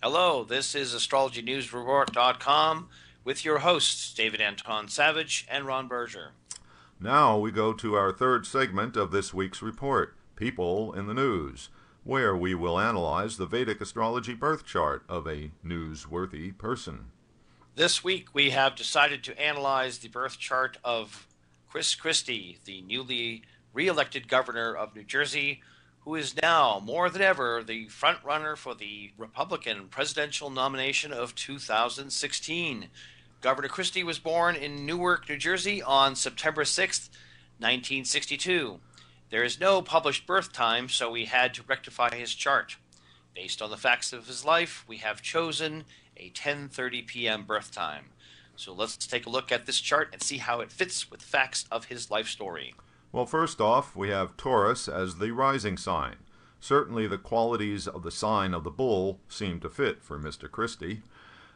Hello, this is astrologynewsreport.com with your hosts, David Anton Savage and Ron Berger. Now we go to our third segment of this week's report People in the News, where we will analyze the Vedic astrology birth chart of a newsworthy person. This week we have decided to analyze the birth chart of Chris Christie, the newly re elected governor of New Jersey who is now more than ever the frontrunner for the Republican presidential nomination of 2016. Governor Christie was born in Newark, New Jersey on September 6, 1962. There is no published birth time, so we had to rectify his chart. Based on the facts of his life, we have chosen a 10:30 p.m. birth time. So let's take a look at this chart and see how it fits with facts of his life story. Well, first off, we have Taurus as the rising sign. Certainly, the qualities of the sign of the bull seem to fit for Mr. Christie.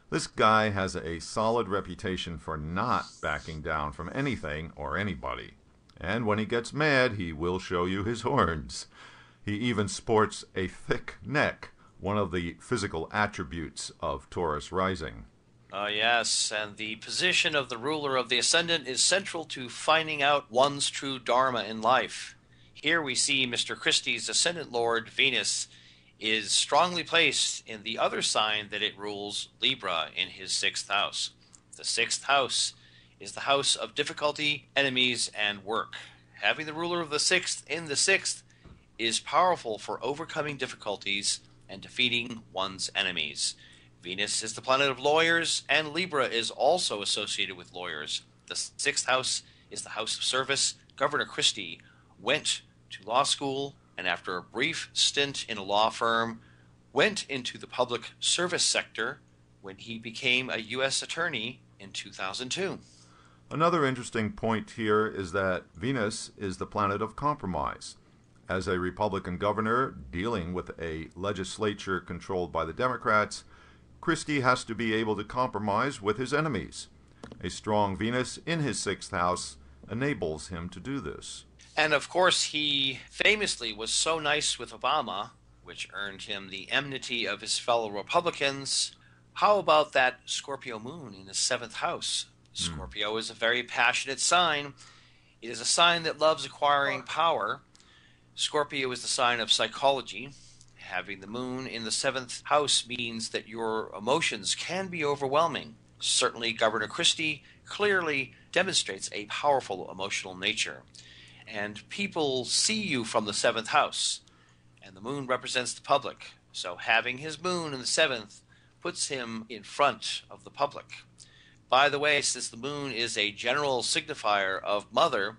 This guy has a solid reputation for not backing down from anything or anybody. And when he gets mad, he will show you his horns. He even sports a thick neck, one of the physical attributes of Taurus rising. Uh, yes, and the position of the ruler of the ascendant is central to finding out one's true dharma in life. Here we see Mr. Christie's ascendant lord, Venus, is strongly placed in the other sign that it rules, Libra, in his sixth house. The sixth house is the house of difficulty, enemies, and work. Having the ruler of the sixth in the sixth is powerful for overcoming difficulties and defeating one's enemies. Venus is the planet of lawyers, and Libra is also associated with lawyers. The sixth house is the house of service. Governor Christie went to law school, and after a brief stint in a law firm, went into the public service sector when he became a U.S. attorney in 2002. Another interesting point here is that Venus is the planet of compromise. As a Republican governor dealing with a legislature controlled by the Democrats, Christie has to be able to compromise with his enemies. A strong Venus in his sixth house enables him to do this. And of course, he famously was so nice with Obama, which earned him the enmity of his fellow Republicans. How about that Scorpio moon in his seventh house? Hmm. Scorpio mm. is a very passionate sign. It is a sign that loves acquiring power. Scorpio is the sign of psychology, Having the moon in the seventh house means that your emotions can be overwhelming. Certainly, Governor Christie clearly demonstrates a powerful emotional nature. And people see you from the seventh house, and the moon represents the public. So, having his moon in the seventh puts him in front of the public. By the way, since the moon is a general signifier of mother,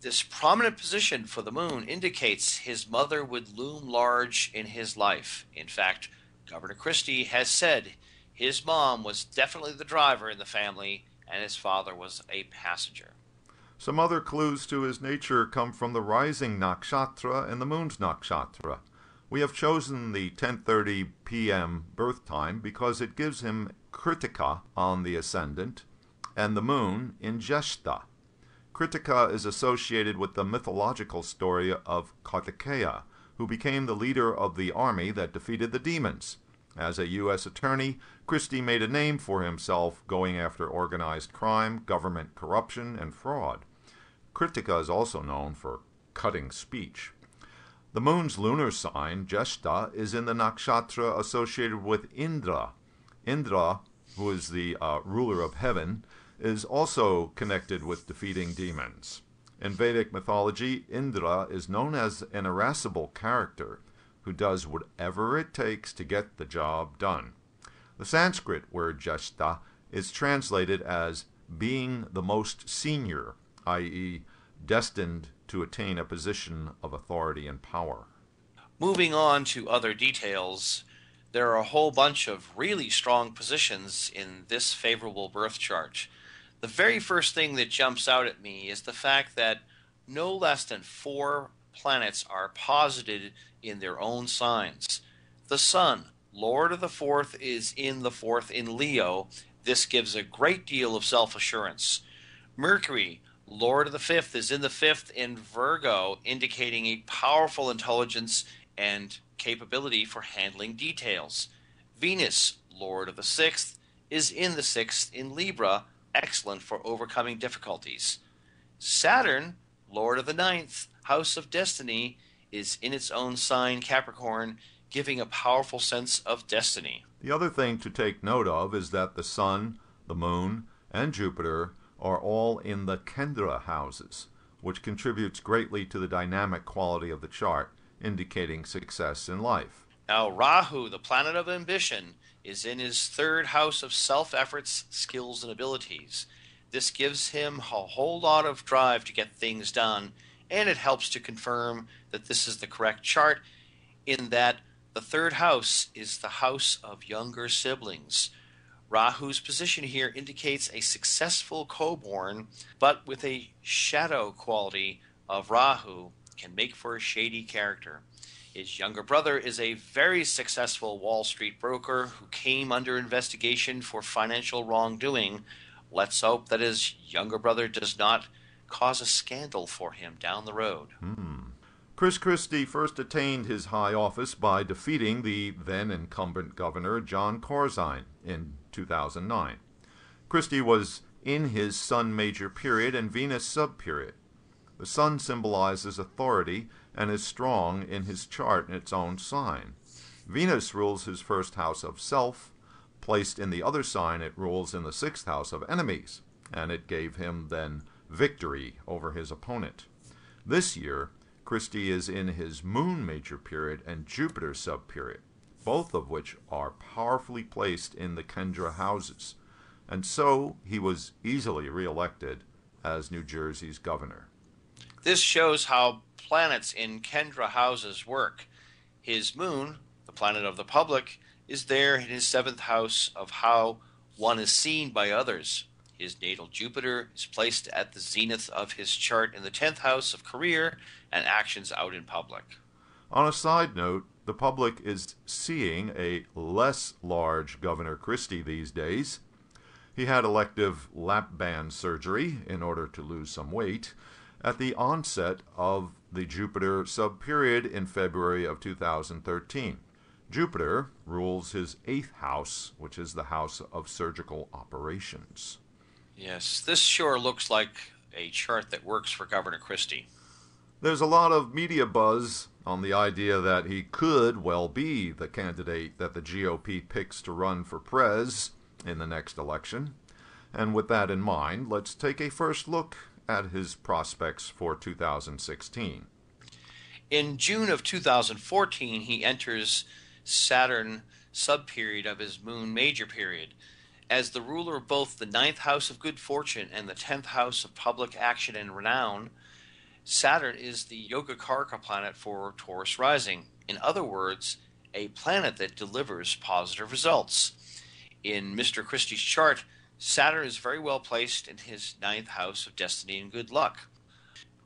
this prominent position for the moon indicates his mother would loom large in his life. In fact, Governor Christie has said his mom was definitely the driver in the family and his father was a passenger. Some other clues to his nature come from the rising nakshatra and the moon's nakshatra. We have chosen the 10:30 p.m. birth time because it gives him kritika on the ascendant and the moon in Jeshta. Kritika is associated with the mythological story of Kartikeya, who became the leader of the army that defeated the demons. As a U.S. attorney, Christie made a name for himself going after organized crime, government corruption, and fraud. Kritika is also known for cutting speech. The moon's lunar sign, Jeshta, is in the nakshatra associated with Indra. Indra, who is the uh, ruler of heaven, is also connected with defeating demons. In Vedic mythology, Indra is known as an irascible character who does whatever it takes to get the job done. The Sanskrit word jeshta is translated as being the most senior, i.e., destined to attain a position of authority and power. Moving on to other details, there are a whole bunch of really strong positions in this favorable birth chart the very first thing that jumps out at me is the fact that no less than four planets are posited in their own signs. The Sun, Lord of the Fourth, is in the fourth in Leo. This gives a great deal of self assurance. Mercury, Lord of the Fifth, is in the fifth in Virgo, indicating a powerful intelligence and capability for handling details. Venus, Lord of the sixth, is in the sixth in Libra, excellent for overcoming difficulties. Saturn, Lord of the ninth, House of Destiny, is in its own sign, Capricorn, giving a powerful sense of destiny. The other thing to take note of is that the Sun, the Moon, and Jupiter are all in the Kendra houses, which contributes greatly to the dynamic quality of the chart, indicating success in life. Now, Rahu, the planet of ambition, is in his third house of self efforts, skills, and abilities. This gives him a whole lot of drive to get things done, and it helps to confirm that this is the correct chart in that the third house is the house of younger siblings. Rahu's position here indicates a successful co-born, but with a shadow quality of Rahu can make for a shady character. His younger brother is a very successful Wall Street broker who came under investigation for financial wrongdoing. Let's hope that his younger brother does not cause a scandal for him down the road. Hmm. Chris Christie first attained his high office by defeating the then incumbent governor Jon Corzine in 2009. Christie was in his Sun major period and Venus subperiod. The Sun symbolizes authority and is strong in his chart in its own sign. Venus rules his first house of self. Placed in the other sign, it rules in the sixth house of enemies, and it gave him then victory over his opponent. This year, Christie is in his Moon major period and Jupiter subperiod, both of which are powerfully placed in the Kendra houses, and so he was easily reelected as New Jersey's governor. This shows how planets in Kendra houses work. His moon, the planet of the public, is there in his seventh house of how one is seen by others. His natal Jupiter is placed at the zenith of his chart in the 10th house of career and actions out in public. On a side note, the public is seeing a less large Governor Christie these days. He had elective lap band surgery in order to lose some weight at the onset of the Jupiter subperiod in February of 2013. Jupiter rules his eighth house, which is the house of surgical operations. Yes, this sure looks like a chart that works for Governor Christie. There's a lot of media buzz on the idea that he could well be the candidate that the GOP picks to run for prez in the next election. And with that in mind, let's take a first look at his prospects for 2016. In June of 2014, he enters Saturn subperiod of his moon major period as the ruler of both the ninth house of good fortune and the tenth house of public action and renown, Saturn is the Yogakaraka planet for Taurus rising. In other words, a planet that delivers positive results. In Mr. Christie's chart, Saturn is very well placed in his ninth house of destiny and good luck.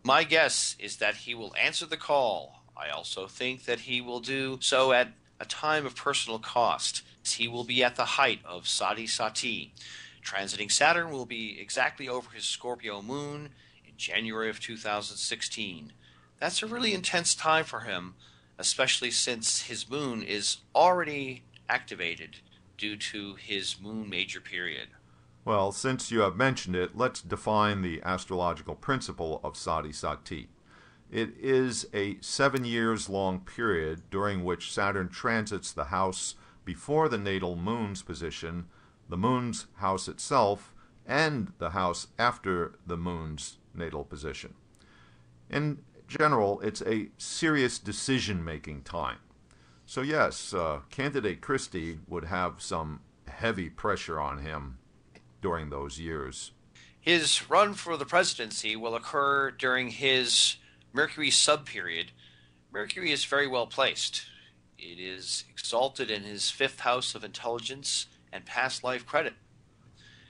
My guess is that he will answer the call. I also think that he will do so at a time of personal cost. He will be at the height of Sade Sati. Transiting Saturn will be exactly over his Scorpio moon in January of 2016. That's a really intense time for him, especially since his moon is already activated due to his moon major period. Well, since you have mentioned it, let's define the astrological principle of Sade Sati. It is a seven years long period during which Saturn transits the house before the natal moon's position, the moon's house itself, and the house after the moon's natal position. In general, it's a serious decision making time. So, yes, uh, candidate Christie would have some heavy pressure on him during those years. His run for the presidency will occur during his Mercury subperiod. Mercury is very well placed. It is exalted in his fifth house of intelligence and past life credit.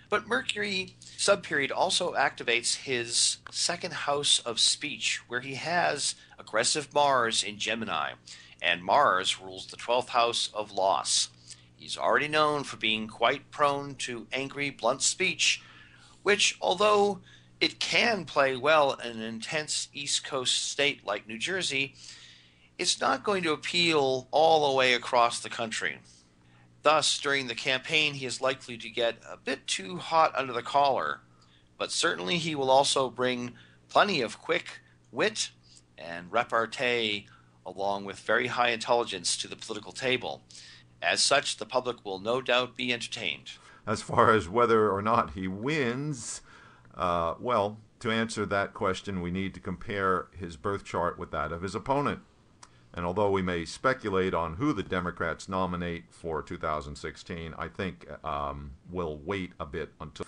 But Mercury subperiod also activates his second house of speech, where he has aggressive Mars in Gemini, and Mars rules the 12th house of loss. He's already known for being quite prone to angry, blunt speech, which, although it can play well in an intense East Coast state like New Jersey, it's not going to appeal all the way across the country. Thus, during the campaign, he is likely to get a bit too hot under the collar, but certainly he will also bring plenty of quick wit and repartee along with very high intelligence to the political table. As such, the public will no doubt be entertained. As far as whether or not he wins, uh, well, to answer that question, we need to compare his birth chart with that of his opponent. And although we may speculate on who the Democrats nominate for 2016, I think um, we'll wait a bit until